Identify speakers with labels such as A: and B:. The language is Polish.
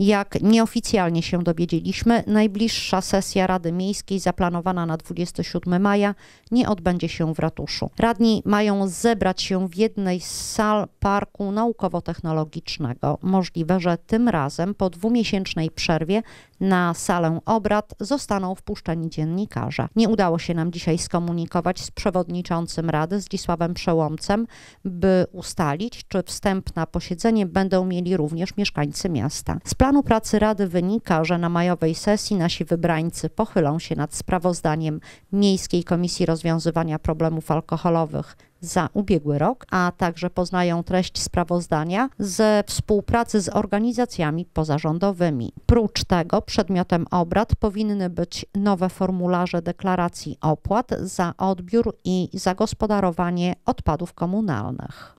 A: Jak nieoficjalnie się dowiedzieliśmy, najbliższa sesja Rady Miejskiej zaplanowana na 27 maja nie odbędzie się w ratuszu. Radni mają zebrać się w jednej z sal Parku Naukowo-Technologicznego. Możliwe, że tym razem po dwumiesięcznej przerwie na salę obrad zostaną wpuszczeni dziennikarze. Nie udało się nam dzisiaj skomunikować z przewodniczącym Rady Zdzisławem Przełomcem, by ustalić, czy wstęp na posiedzenie będą mieli również mieszkańcy miasta. Z planu pracy Rady wynika, że na majowej sesji nasi wybrańcy pochylą się nad sprawozdaniem Miejskiej Komisji Rozwiązywania Problemów Alkoholowych za ubiegły rok, a także poznają treść sprawozdania ze współpracy z organizacjami pozarządowymi. Prócz tego przedmiotem obrad powinny być nowe formularze deklaracji opłat za odbiór i zagospodarowanie odpadów komunalnych.